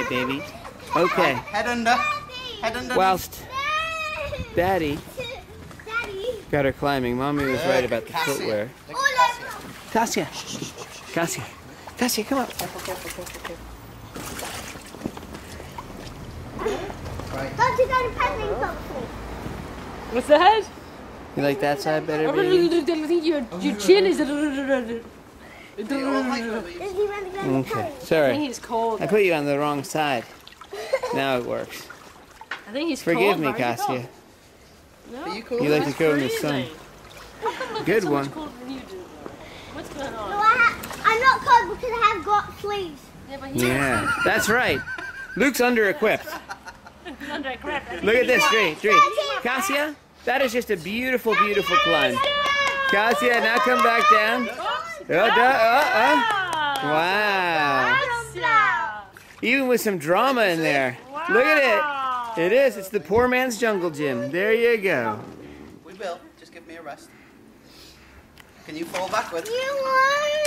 way, baby. Okay. Head under. Head under. Whilst Daddy Daddy. got her climbing, Mommy was right about the Cassie. footwear. Look. Cassia. Cassia. Cassia, come up. Careful, careful, careful, careful. Don't you go to petting something? What's that? You like that side better, I think your, your chin is. I They all like her, Is baby. he running around the Okay. think Sorry. he's cold. I put you on the wrong side. Now it works. I think he's Forgive cold. me, Why are you Cassia. cold? Are you cool? You like to go in the sun. Freezing. How come look, Good so one. colder than you do, though? What's going No, on? I ha- I'm not cold because I have got sleeves. Yeah, but Yeah, that's right. Luke's under equipped. under a crap. I think Look at this, Dree, Dree. Cassia, that is just a beautiful, beautiful climb. Cassia, now come back down. Oh, duh, uh, uh. Wow. Even with some drama in there. Look at it. It is. It's the poor man's jungle gym. There you go. We will. Just give me a rest. Can you fall backwards? You want